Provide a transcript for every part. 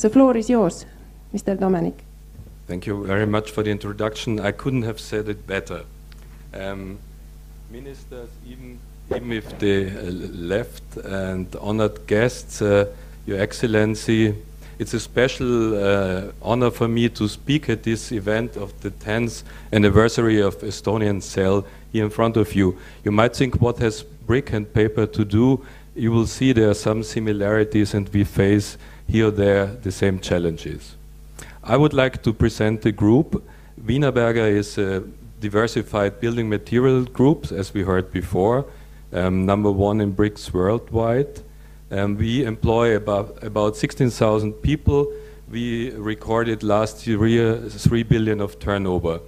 The floor is yours, Mr. Domenig. Thank you very much for the introduction. I couldn't have said it better. Um, ministers, even, even if they uh, left, and honored guests, uh, Your Excellency, it's a special uh, honor for me to speak at this event of the 10th anniversary of Estonian Cell here in front of you. You might think, what has brick and paper to do? You will see there are some similarities, and we face here or there the same challenges. I would like to present the group. Wienerberger is a diversified building material group, as we heard before, um, number one in bricks worldwide. Um, we employ about, about 16,000 people. We recorded last year 3 billion of turnover.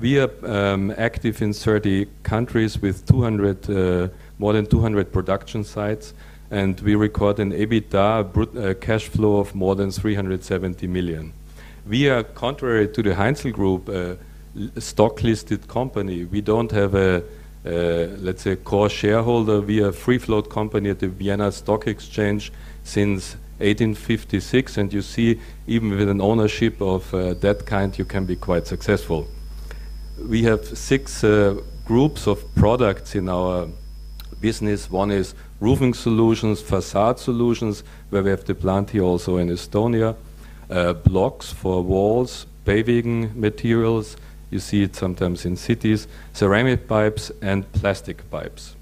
We are um, active in 30 countries with 200, uh, more than 200 production sites, and we record an EBITDA uh, cash flow of more than 370 million. We are, contrary to the Heinzel Group, a stock-listed company. We don't have a uh, let's say, core shareholder. We are a free float company at the Vienna Stock Exchange since 1856, and you see, even with an ownership of uh, that kind, you can be quite successful. We have six uh, groups of products in our business. One is roofing solutions, facade solutions, where we have the plant here also in Estonia, uh, blocks for walls, paving materials, you see it sometimes in cities, ceramic pipes and plastic pipes.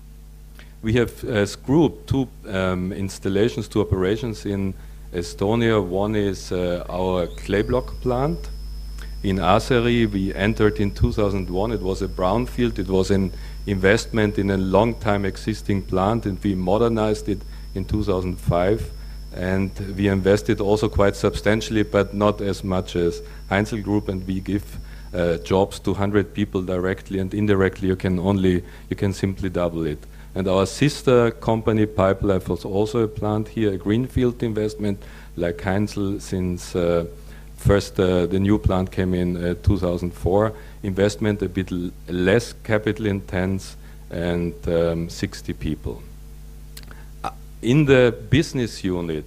We have as group two um, installations, two operations in Estonia. One is uh, our clay block plant. In Aseri, we entered in 2001. It was a brownfield. It was an investment in a long time existing plant, and we modernized it in 2005. And we invested also quite substantially, but not as much as Heinzel Group, and we give uh, jobs to 100 people directly and indirectly, you can only, you can simply double it. And our sister company, Pipelife, was also a plant here, a greenfield investment like Heinzel since uh, first uh, the new plant came in uh, 2004. Investment a bit less capital intense and um, 60 people. Uh, in the business unit,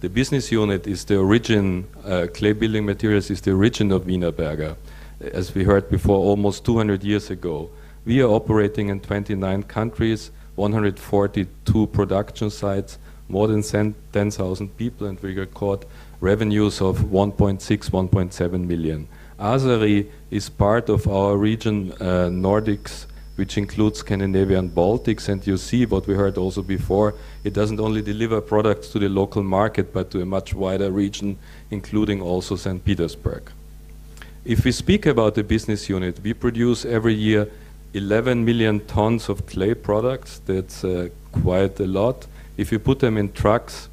the business unit is the origin, uh, clay building materials is the origin of Wienerberger as we heard before, almost 200 years ago. We are operating in 29 countries, 142 production sites, more than 10,000 people, and we record revenues of 1.6, 1.7 million. Aseri is part of our region uh, Nordics, which includes Scandinavia and Baltics, and you see what we heard also before, it doesn't only deliver products to the local market, but to a much wider region, including also St. Petersburg. If we speak about the business unit, we produce every year 11 million tons of clay products. That's uh, quite a lot. If you put them in trucks,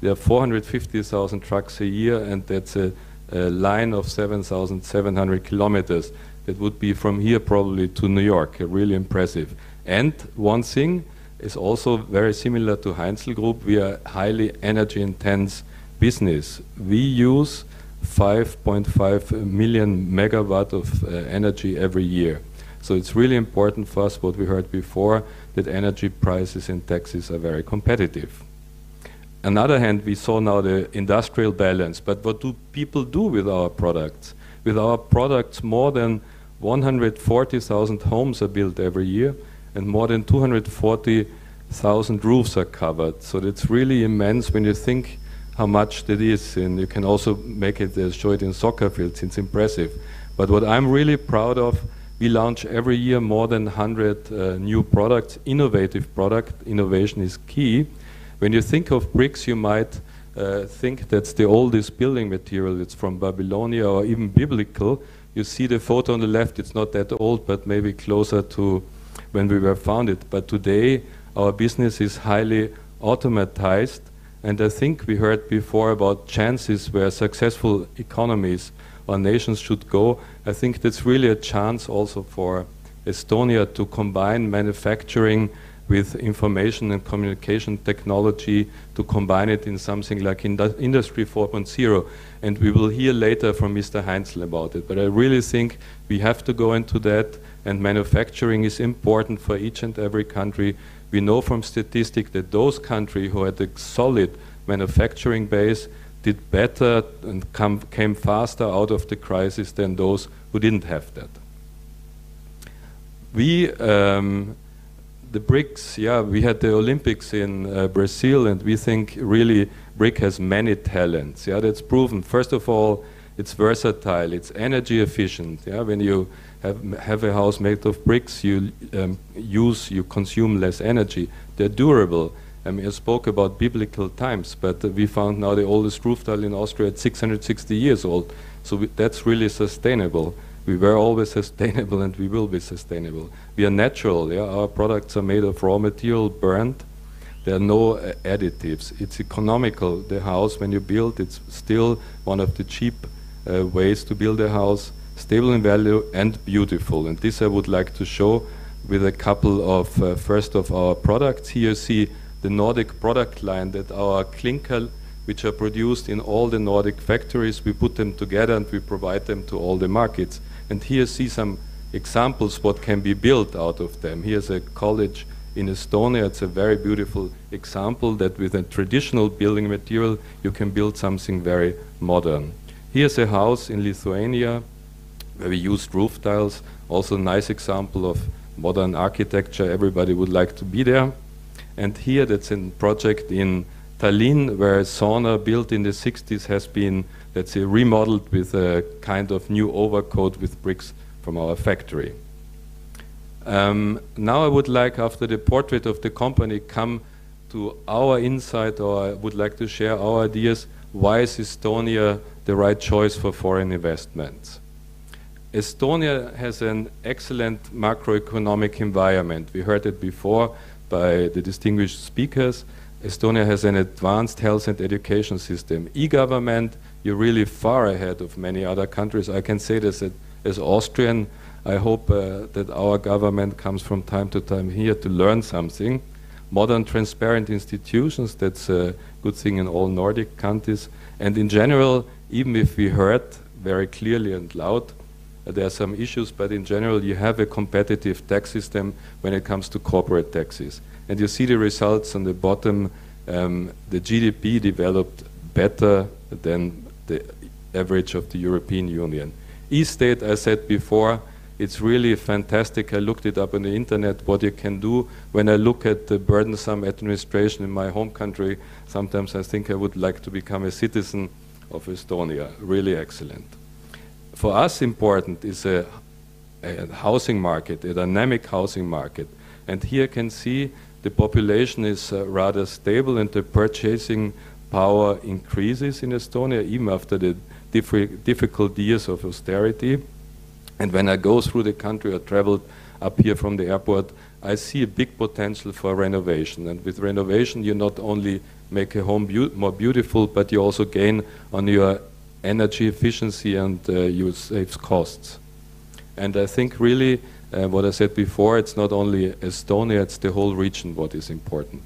there are 450,000 trucks a year, and that's a, a line of 7,700 kilometers. That would be from here probably to New York, really impressive. And one thing is also very similar to Heinzel Group. We are highly energy intense business. We use 5.5 million megawatt of uh, energy every year. So it's really important for us, what we heard before, that energy prices and taxes are very competitive. On the other hand, we saw now the industrial balance, but what do people do with our products? With our products, more than 140,000 homes are built every year, and more than 240,000 roofs are covered. So it's really immense when you think how much that is, and you can also make it uh, show it in soccer fields. It's impressive. But what I'm really proud of, we launch every year more than 100 uh, new products, innovative product. Innovation is key. When you think of bricks, you might uh, think that's the oldest building material. It's from Babylonia or even biblical. You see the photo on the left. It's not that old, but maybe closer to when we were founded. But today, our business is highly automatized and I think we heard before about chances where successful economies or nations should go. I think that's really a chance also for Estonia to combine manufacturing with information and communication technology to combine it in something like Industry 4.0. And we will hear later from Mr. Heinzel about it. But I really think we have to go into that, and manufacturing is important for each and every country we know from statistics that those countries who had a solid manufacturing base, did better and come, came faster out of the crisis than those who didn't have that. We, um, the BRICS, yeah, we had the Olympics in uh, Brazil, and we think really BRIC has many talents. Yeah, that's proven. First of all, it's versatile, it's energy efficient. Yeah, when you have, have a house made of bricks, you um, use, you consume less energy. They're durable. I mean, I spoke about biblical times, but uh, we found now the oldest roof tile in Austria at 660 years old. So that's really sustainable. We were always sustainable and we will be sustainable. We are natural. Yeah? Our products are made of raw material burned. There are no uh, additives. It's economical. The house, when you build, it's still one of the cheap uh, ways to build a house, stable in value and beautiful. And this I would like to show with a couple of uh, first of our products. Here you see the Nordic product line that our clinker, which are produced in all the Nordic factories, we put them together and we provide them to all the markets. And here see some examples what can be built out of them. Here's a college in Estonia. It's a very beautiful example that with a traditional building material you can build something very modern. Here's a house in Lithuania where we used roof tiles. Also a nice example of modern architecture. Everybody would like to be there. And here that's a project in Tallinn where a sauna built in the 60s has been, let's say, remodeled with a kind of new overcoat with bricks from our factory. Um, now I would like, after the portrait of the company, come to our insight, or I would like to share our ideas. Why is Estonia the right choice for foreign investments? Estonia has an excellent macroeconomic environment. We heard it before by the distinguished speakers. Estonia has an advanced health and education system. E-government, you're really far ahead of many other countries. I can say this as Austrian. I hope uh, that our government comes from time to time here to learn something. Modern, transparent institutions, that's a good thing in all Nordic countries. And in general, even if we heard very clearly and loud, there are some issues, but in general, you have a competitive tax system when it comes to corporate taxes. And you see the results on the bottom. Um, the GDP developed better than the average of the European Union. E-state, I said before, it's really fantastic. I looked it up on the internet what you can do. When I look at the burdensome administration in my home country, sometimes I think I would like to become a citizen of Estonia. Really excellent for us important is a, a, housing market, a dynamic housing market. And here you can see the population is uh, rather stable and the purchasing power increases in Estonia even after the difficult years of austerity. And when I go through the country or traveled up here from the airport, I see a big potential for renovation. And with renovation, you not only make a home be more beautiful, but you also gain on your energy efficiency and uh, you save costs. And I think really uh, what I said before, it's not only Estonia, it's the whole region what is important.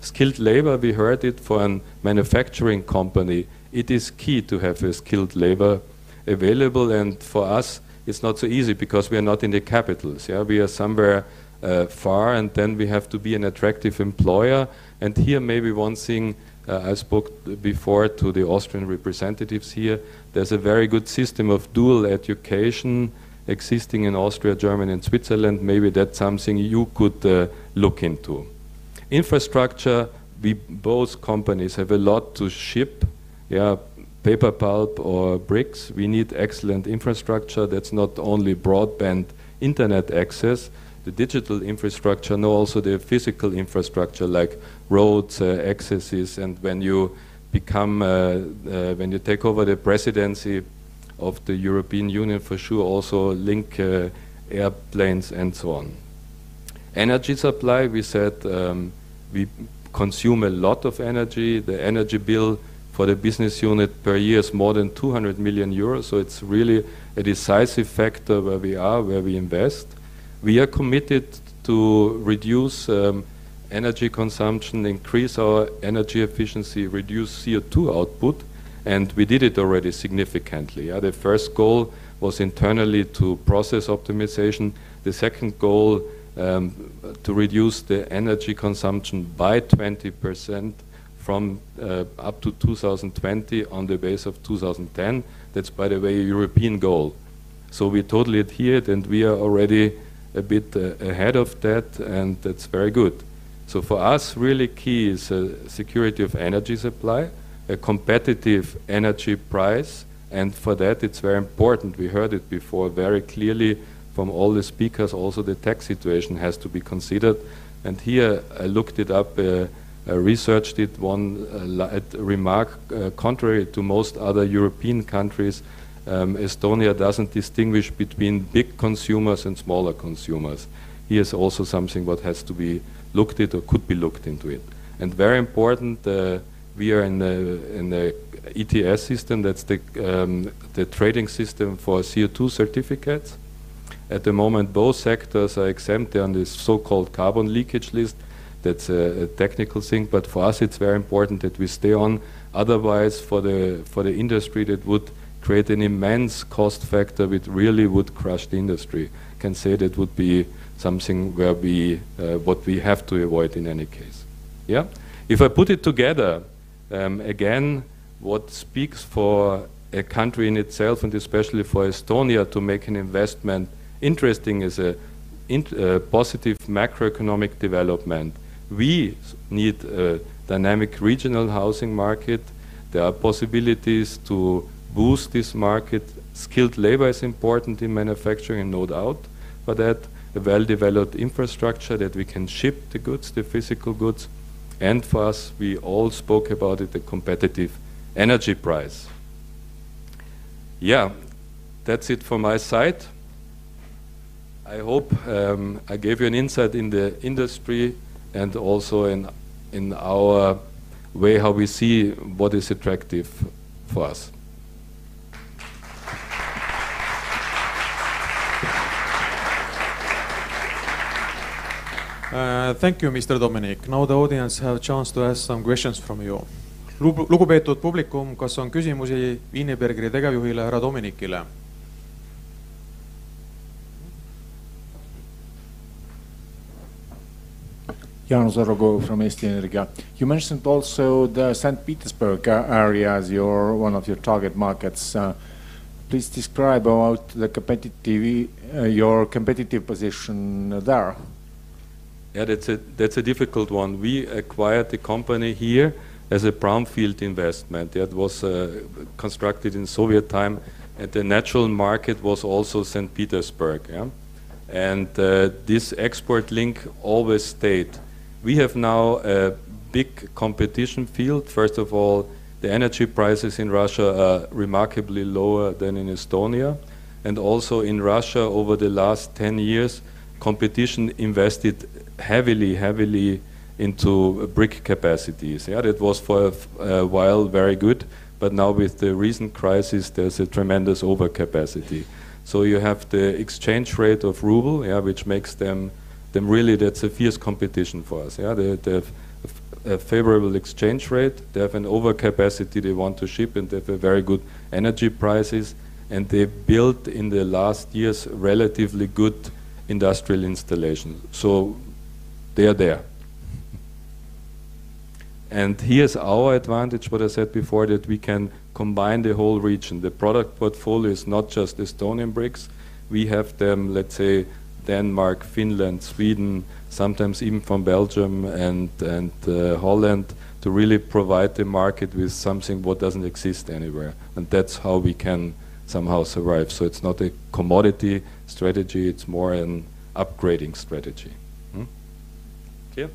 Skilled labor, we heard it for a manufacturing company, it is key to have a skilled labor available and for us it's not so easy because we are not in the capitals. Yeah? We are somewhere uh, far and then we have to be an attractive employer and here maybe one thing I spoke before to the Austrian representatives here. There's a very good system of dual education existing in Austria, Germany, and Switzerland. Maybe that's something you could uh, look into. Infrastructure, we both companies have a lot to ship. Yeah, paper pulp or bricks. We need excellent infrastructure that's not only broadband internet access, the digital infrastructure, no, also the physical infrastructure like roads, uh, accesses, and when you become, uh, uh, when you take over the presidency of the European Union, for sure, also link uh, airplanes and so on. Energy supply, we said um, we consume a lot of energy. The energy bill for the business unit per year is more than 200 million euros, so it's really a decisive factor where we are, where we invest. We are committed to reduce um, energy consumption, increase our energy efficiency, reduce CO2 output, and we did it already significantly. Yeah, the first goal was internally to process optimization. The second goal um, to reduce the energy consumption by 20% from uh, up to 2020 on the base of 2010. That's, by the way, a European goal. So we totally adhered, and we are already a bit uh, ahead of that, and that's very good. So for us, really key is security of energy supply, a competitive energy price, and for that it's very important. We heard it before very clearly from all the speakers. Also, the tax situation has to be considered. And here I looked it up. Uh, I researched it. One uh, remark, uh, contrary to most other European countries, um, Estonia doesn't distinguish between big consumers and smaller consumers. Here's also something what has to be looked at or could be looked into it. And very important, uh, we are in the, in the ETS system, that's the, um, the trading system for CO2 certificates. At the moment, both sectors are exempt on this so-called carbon leakage list. That's a, a, technical thing, but for us it's very important that we stay on. Otherwise, for the, for the industry, that would create an immense cost factor which really would crush the industry. Can say that would be something where we, uh, what we have to avoid in any case. Yeah? If I put it together, um, again, what speaks for a country in itself and especially for Estonia to make an investment interesting is a, a positive macroeconomic development. We need a dynamic regional housing market. There are possibilities to boost this market. Skilled labor is important in manufacturing, no doubt but that. A well-developed infrastructure that we can ship the goods, the physical goods. And for us, we all spoke about it, the competitive energy price. Yeah, that's it from my side. I hope um, I gave you an insight in the industry and also in, in our way how we see what is attractive for us. Uh, thank you, Mr. Dominic. Now the audience have chance to ask some questions from you. lugupeetud publikum, kas on küsimusi Wienerbergeri tegevjuhile härra Dominikile? Jaanus Arrogo from Eesti Energia. You mentioned also the St. Petersburg area as your one of your target markets. Uh, please describe about the competitive, uh, your competitive position there. Yeah, that's a, that's a difficult one. We acquired the company here as a brownfield investment. It was uh, constructed in Soviet time, and the natural market was also St. Petersburg. Yeah? And uh, this export link always stayed. We have now a big competition field. First of all, the energy prices in Russia are remarkably lower than in Estonia. And also in Russia, over the last 10 years, competition invested heavily, heavily into brick capacities. Yeah, that was for a, while very good, but now with the recent crisis, there's a tremendous overcapacity. So you have the exchange rate of ruble, yeah, which makes them, them really, that's a fierce competition for us. Yeah, they, they have a favorable exchange rate, they have an overcapacity they want to ship, and they have very good energy prices, and they built in the last years relatively good industrial installations. So they are there. And here's our advantage, what I said before, that we can combine the whole region. The product portfolio is not just Estonian bricks. We have them, let's say, Denmark, Finland, Sweden, sometimes even from Belgium and, and uh, Holland to really provide the market with something what doesn't exist anywhere. And that's how we can somehow survive. So it's not a commodity strategy, it's more an upgrading strategy. Clear?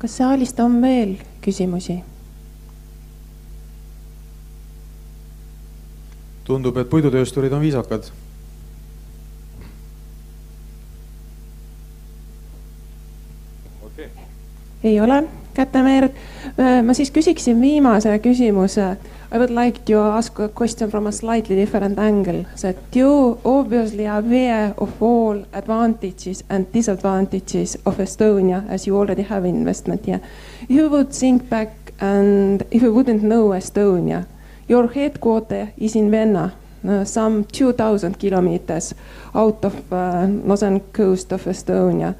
kas saalist on veel küsimusi? tundub, et puidutöösturid on viisakad. Okay. ei ole kätemeerd. ma siis küsiksin viimase küsimuse I would like to ask a question from a slightly different angle. That you obviously are aware of all advantages and disadvantages of Estonia, as you already have investment here. You would think back and if you wouldn't know Estonia, your headquarter is in Vienna, uh, some 2,000 kilometers out of uh, northern coast of Estonia.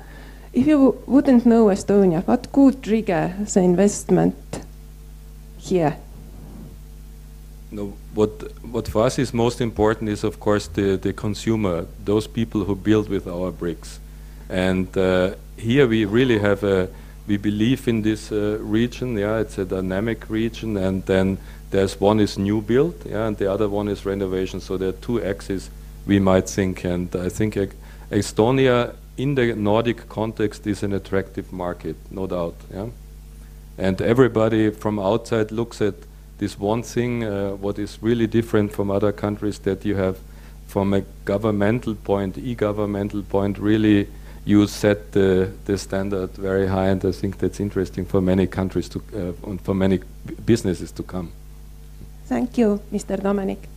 If you wouldn't know Estonia, what could trigger the investment here? No, what what for us is most important is of course the the consumer, those people who build with our bricks, and uh, here we really have a we believe in this uh, region. Yeah, it's a dynamic region, and then there's one is new build, yeah, and the other one is renovation. So there are two axes we might think, and I think uh, Estonia in the Nordic context is an attractive market, no doubt. Yeah, and everybody from outside looks at this one thing, uh, what is really different from other countries that you have from a governmental point, e-governmental point, really you set the, the standard very high and I think that's interesting for many countries to, uh, and for many businesses to come. Thank you, Mr. Dominic.